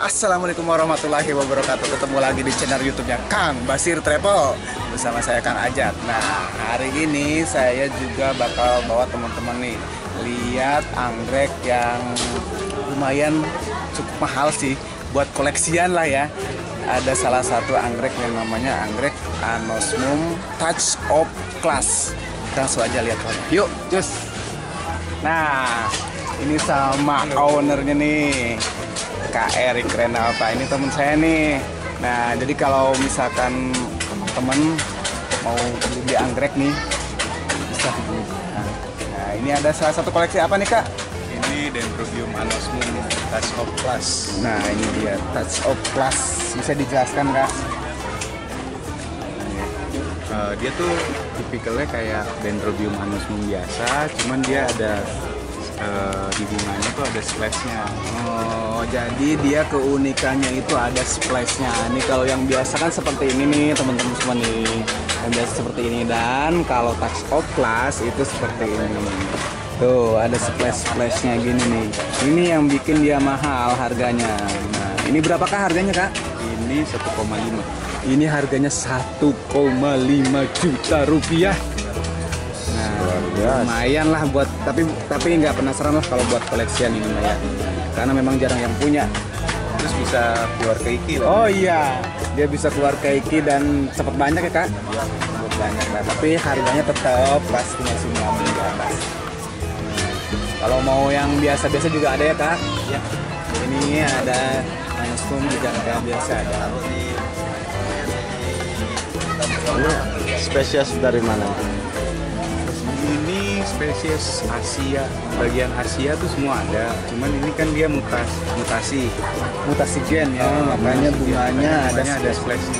Assalamualaikum warahmatullahi wabarakatuh. Ketemu lagi di channel youtube-nya Kang Basir Travel Bersama saya Kang Ajat. Nah hari ini saya juga bakal bawa teman-teman nih. Lihat anggrek yang lumayan cukup mahal sih Buat koleksian lah ya. Ada salah satu anggrek yang namanya anggrek Anosmum Touch of Class. Langsung aja lihat. Yuk cus Nah ini sama ownernya nih Kak Erik Renalta ini teman saya nih. Nah jadi kalau misalkan teman-teman mau beli anggrek nih bisa hubungi nah, nah ini ada salah satu koleksi apa nih kak? Ini Dendrobium anosmum Touch of Class. nah ini dia touch of class bisa dijelaskan kak? Uh, dia tuh tipikalnya kayak Dendrobium anosmum biasa, cuman dia ada uh, di bunganya tuh ada splashnya. Oh, jadi dia keunikannya itu ada splashnya. Ini kalau yang biasa kan seperti ini nih teman-teman semua nih. Yang biasa seperti ini dan kalau touch of class itu seperti ini. Tuh ada splash splashnya gini nih. Ini yang bikin dia mahal harganya. Nah, ini berapakah harganya kak? Ini 1,5. Ini harganya 1,5 juta rupiah. Nah, lumayan lah buat tapi tapi nggak penasaran lah kalau buat koleksian ini ya. Karena memang jarang yang punya. Terus bisa keluar ke iki lah. Oh iya, dia bisa keluar ke Iki dan cepet banyak ya kak? Cepet banyak lah, tapi harganya tetap pasti masih mengambil di atas. Kalau mau yang biasa-biasa juga ada ya kak? Ya. Ini ada maniskum juga ada biasa ada. Ini spesies dari mana? Spesies Asia, bagian Asia tuh semua ada. Cuman ini kan dia mutas, mutasi. Mutasi gen ya, makanya bunganya ada ada splashnya.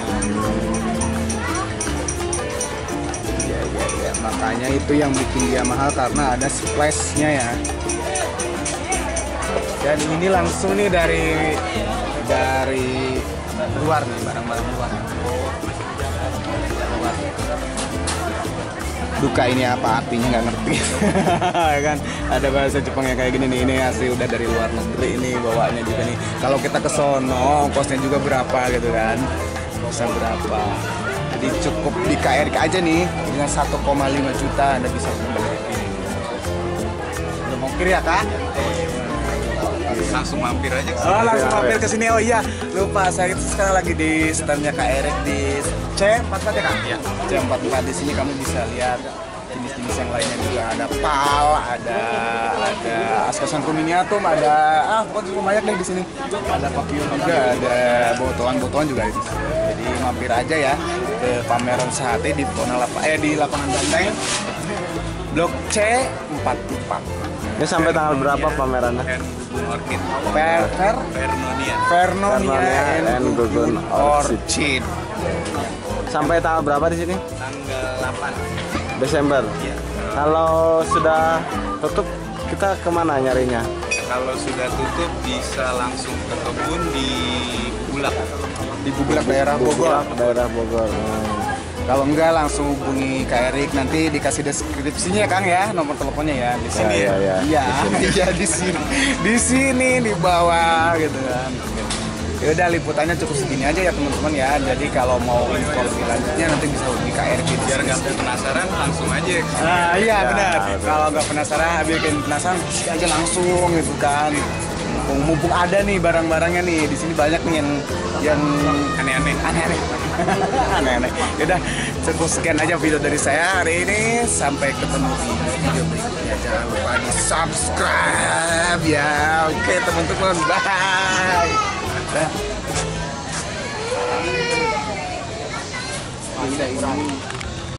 Iya iya iya, makanya itu yang bikin dia mahal karena ada splashnya ya. Dan ini langsung nih dari dari luar nih barang-barang luar. Luar. Duka ini apa? Artinya nggak ngerti. Ya kan? Ada bahasa Jepang yang kayak gini nih ini asli udah dari luar negeri ini bawaannya juga nih. Kalau kita ke sono ongkosnya juga berapa gitu kan? Bisa berapa? Jadi cukup di KRK aja nih. Dengan 1,5 juta anda bisa membeli ini udah mau kiri ya kak Langsung mampir aja ke sini. Oh langsung mampir ke sini oh iya lupa saya itu sekarang lagi di standnya Kak Erik di C44 ya kak? Iya. C44 di sini kamu bisa lihat jenis-jenis yang lainnya juga ada pal, ada ada askasan ruminiatum, ada ah pokoknya cukup banyak deh di sini. Ada papion juga, ada botolan-botolan juga di sini. Jadi mampir aja ya ke pameran sehati di Pona Lapa, eh di lapangan Banteng Blok C 44. Ini sampai tanggal berapa pamerannya? And Gugun Orchid. Per, per, Vernonia. Vernonia and Gugun Orchid. Sampai tanggal berapa di sini? Tanggal 8. Desember. Iya. Kalau sudah tutup kita ke mana nyarinya? Kalau sudah tutup bisa langsung ke kebun di Bulak. Di Bubulak daerah Bogor. Bogor, daerah Bogor. Hmm. Kalau enggak langsung hubungi Kak Erik nanti dikasih deskripsinya Kang ya nomor teleponnya ya di sini. Ya, ya, ya. Iya, iya di sini. Di sini di bawah gitu kan. Ya udah liputannya cukup segini aja ya teman-teman ya. Jadi kalau mau info lebih lanjutnya nanti bisa hubungi Kak Erik Biar nggak penasaran langsung aja. Nah, iya Ya, benar. Kalau nggak penasaran, bikin penasaran, aja langsung gitu kan mumpung, mumpung ada nih barang-barangnya nih. Di sini banyak nih yang yang aneh-aneh. Aneh-aneh. Aneh-aneh. Udah cukup sekian aja video dari saya hari ini. Sampai ketemu di video berikutnya. Jangan lupa di subscribe ya. Oke teman-teman. Bye. Dah.